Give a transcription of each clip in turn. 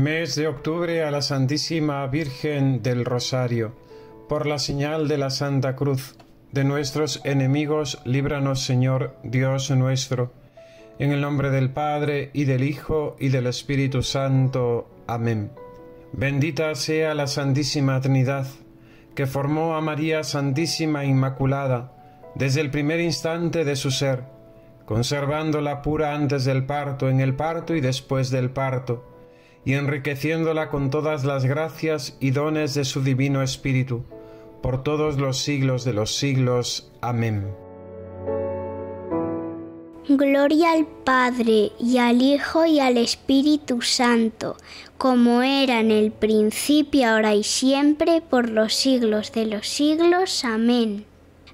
Mes de octubre a la Santísima Virgen del Rosario, por la señal de la Santa Cruz, de nuestros enemigos, líbranos Señor Dios nuestro, en el nombre del Padre y del Hijo y del Espíritu Santo. Amén. Bendita sea la Santísima Trinidad, que formó a María Santísima Inmaculada desde el primer instante de su ser, conservándola pura antes del parto, en el parto y después del parto, y enriqueciéndola con todas las gracias y dones de su Divino Espíritu, por todos los siglos de los siglos. Amén. Gloria al Padre y al Hijo y al Espíritu Santo, como era en el principio, ahora y siempre, por los siglos de los siglos. Amén.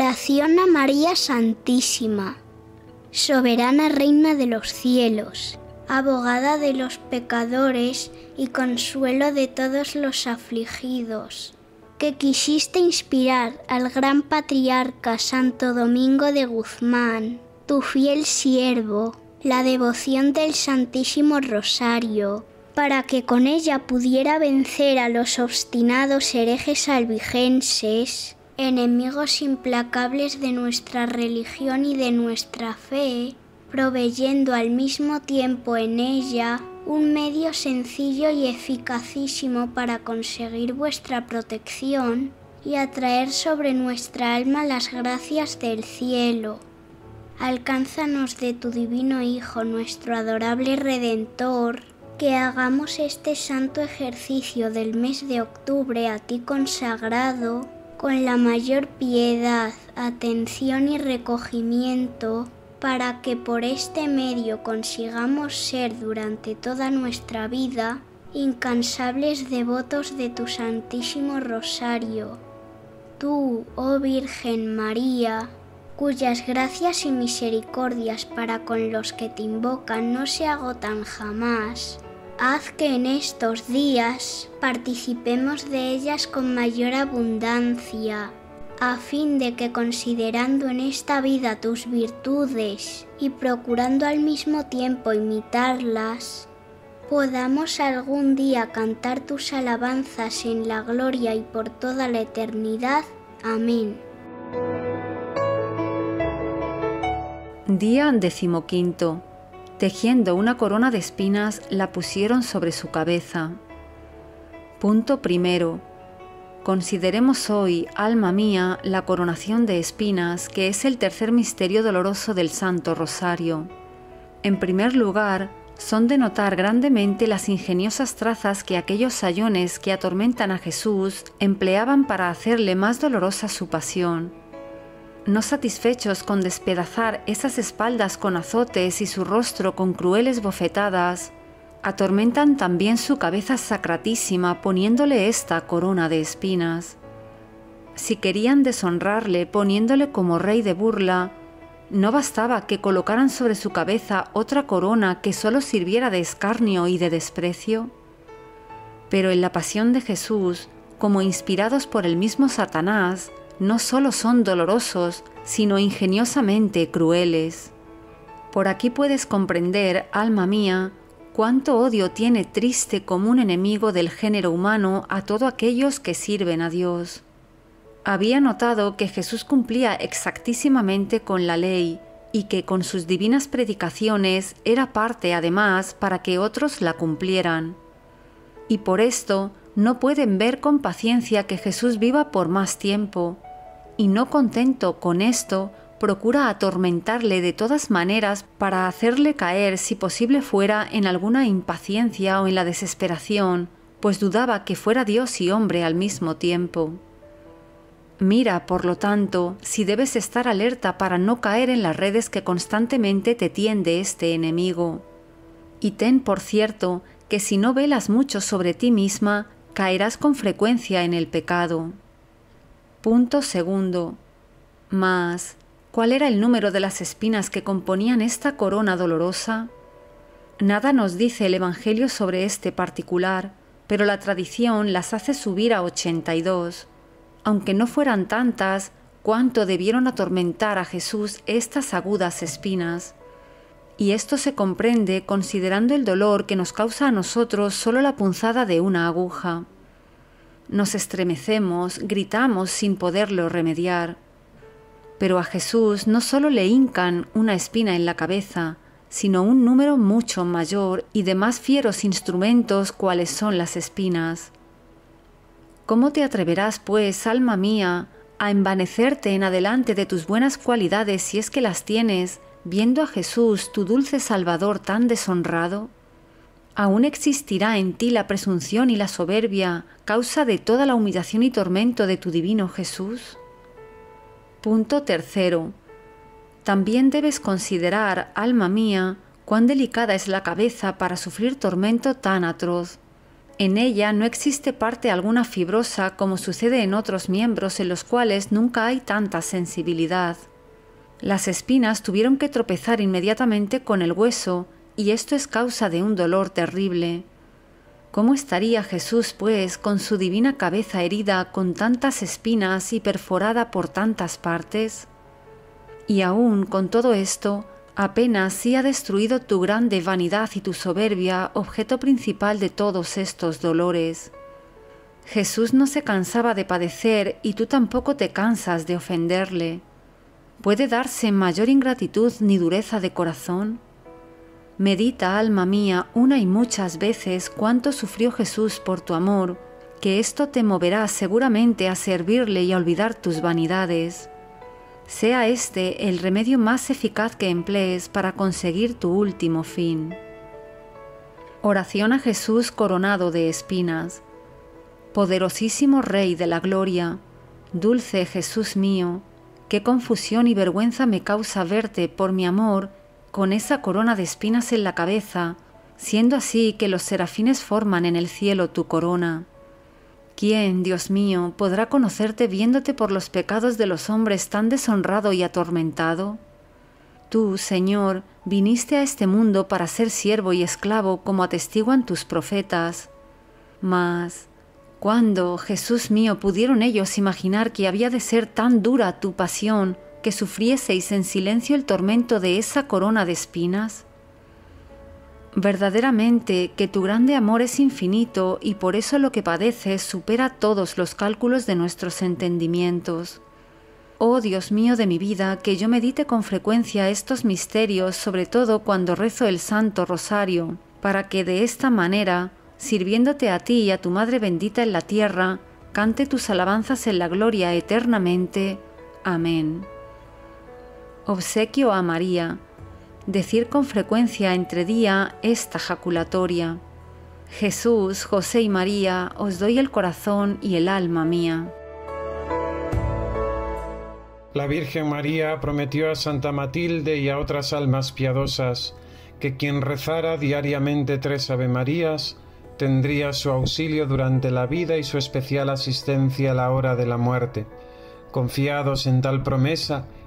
Oración a María Santísima, soberana Reina de los cielos, abogada de los pecadores y consuelo de todos los afligidos que quisiste inspirar al gran patriarca Santo Domingo de Guzmán, tu fiel siervo, la devoción del Santísimo Rosario, para que con ella pudiera vencer a los obstinados herejes albigenses, enemigos implacables de nuestra religión y de nuestra fe, proveyendo al mismo tiempo en ella un medio sencillo y eficacísimo para conseguir vuestra protección y atraer sobre nuestra alma las gracias del cielo. Alcánzanos de tu divino Hijo, nuestro adorable Redentor, que hagamos este santo ejercicio del mes de octubre a ti consagrado con la mayor piedad, atención y recogimiento para que por este medio consigamos ser durante toda nuestra vida incansables devotos de tu Santísimo Rosario. Tú, oh Virgen María, cuyas gracias y misericordias para con los que te invocan no se agotan jamás, haz que en estos días participemos de ellas con mayor abundancia a fin de que considerando en esta vida tus virtudes y procurando al mismo tiempo imitarlas, podamos algún día cantar tus alabanzas en la gloria y por toda la eternidad. Amén. Día decimoquinto. Tejiendo una corona de espinas, la pusieron sobre su cabeza. Punto primero Consideremos hoy, alma mía, la coronación de espinas, que es el tercer misterio doloroso del Santo Rosario. En primer lugar, son de notar grandemente las ingeniosas trazas que aquellos sayones que atormentan a Jesús empleaban para hacerle más dolorosa su pasión. No satisfechos con despedazar esas espaldas con azotes y su rostro con crueles bofetadas, atormentan también su cabeza sacratísima poniéndole esta corona de espinas. Si querían deshonrarle poniéndole como rey de burla, no bastaba que colocaran sobre su cabeza otra corona que solo sirviera de escarnio y de desprecio. Pero en la pasión de Jesús, como inspirados por el mismo Satanás, no solo son dolorosos, sino ingeniosamente crueles. Por aquí puedes comprender, alma mía, cuánto odio tiene triste como un enemigo del género humano a todos aquellos que sirven a Dios. Había notado que Jesús cumplía exactísimamente con la ley y que con sus divinas predicaciones era parte además para que otros la cumplieran. Y por esto no pueden ver con paciencia que Jesús viva por más tiempo, y no contento con esto, procura atormentarle de todas maneras para hacerle caer, si posible fuera, en alguna impaciencia o en la desesperación, pues dudaba que fuera Dios y hombre al mismo tiempo. Mira, por lo tanto, si debes estar alerta para no caer en las redes que constantemente te tiende este enemigo. Y ten por cierto que si no velas mucho sobre ti misma, caerás con frecuencia en el pecado. Punto segundo. Mas, ¿cuál era el número de las espinas que componían esta corona dolorosa? Nada nos dice el Evangelio sobre este particular, pero la tradición las hace subir a 82. Aunque no fueran tantas, cuánto debieron atormentar a Jesús estas agudas espinas. Y esto se comprende considerando el dolor que nos causa a nosotros solo la punzada de una aguja. Nos estremecemos, gritamos sin poderlo remediar. Pero a Jesús no solo le hincan una espina en la cabeza, sino un número mucho mayor y de más fieros instrumentos cuales son las espinas. ¿Cómo te atreverás, pues, alma mía, a envanecerte en adelante de tus buenas cualidades si es que las tienes, viendo a Jesús, tu dulce Salvador, tan deshonrado? ¿Aún existirá en ti la presunción y la soberbia, causa de toda la humillación y tormento de tu divino Jesús? Punto tercero. También debes considerar, alma mía, cuán delicada es la cabeza para sufrir tormento tan atroz. En ella no existe parte alguna fibrosa como sucede en otros miembros en los cuales nunca hay tanta sensibilidad. Las espinas tuvieron que tropezar inmediatamente con el hueso, y esto es causa de un dolor terrible. ¿Cómo estaría Jesús, pues, con su divina cabeza herida con tantas espinas y perforada por tantas partes? Y aún con todo esto, apenas si ha destruido tu grande vanidad y tu soberbia, objeto principal de todos estos dolores. Jesús no se cansaba de padecer y tú tampoco te cansas de ofenderle. ¿Puede darse mayor ingratitud ni dureza de corazón? Medita, alma mía, una y muchas veces cuánto sufrió Jesús por tu amor, que esto te moverá seguramente a servirle y a olvidar tus vanidades sea este el remedio más eficaz que emplees para conseguir tu último fin. Oración a Jesús coronado de espinas. Poderosísimo Rey de la Gloria, dulce Jesús mío, qué confusión y vergüenza me causa verte por mi amor con esa corona de espinas en la cabeza, siendo así que los serafines forman en el cielo tu corona. ¿Quién, Dios mío, podrá conocerte viéndote por los pecados de los hombres tan deshonrado y atormentado? Tú, Señor, viniste a este mundo para ser siervo y esclavo como atestiguan tus profetas. Mas, ¿cuándo, Jesús mío, pudieron ellos imaginar que había de ser tan dura tu pasión que sufrieseis en silencio el tormento de esa corona de espinas? Verdaderamente que tu grande amor es infinito y por eso lo que padeces supera todos los cálculos de nuestros entendimientos. Oh Dios mío de mi vida, que yo medite con frecuencia estos misterios, sobre todo cuando rezo el Santo Rosario, para que de esta manera, sirviéndote a ti y a tu Madre bendita en la tierra, cante tus alabanzas en la gloria eternamente. Amén. Obsequio a María decir con frecuencia entre día esta jaculatoria. Jesús, José y María, os doy el corazón y el alma mía. La Virgen María prometió a Santa Matilde y a otras almas piadosas que quien rezara diariamente tres Ave Marías tendría su auxilio durante la vida y su especial asistencia a la hora de la muerte. Confiados en tal promesa,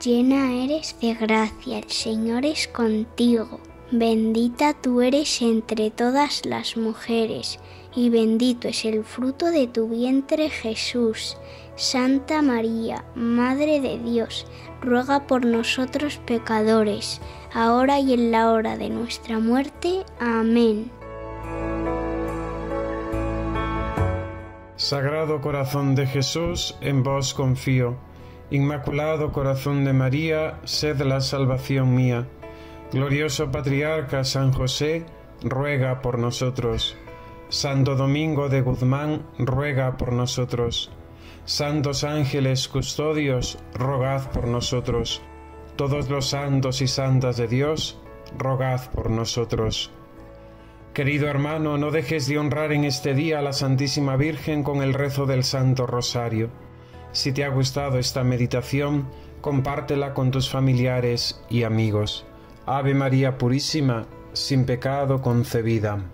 llena eres de gracia, el Señor es contigo, Bendita tú eres entre todas las mujeres, y bendito es el fruto de tu vientre Jesús. Santa María, Madre de Dios, ruega por nosotros pecadores, ahora y en la hora de nuestra muerte. Amén. Sagrado corazón de Jesús, en vos confío. Inmaculado corazón de María, sed la salvación mía. Glorioso Patriarca San José, ruega por nosotros. Santo Domingo de Guzmán, ruega por nosotros. Santos ángeles custodios, rogad por nosotros. Todos los santos y santas de Dios, rogad por nosotros. Querido hermano, no dejes de honrar en este día a la Santísima Virgen con el rezo del Santo Rosario. Si te ha gustado esta meditación, compártela con tus familiares y amigos. Ave María Purísima, sin pecado concebida.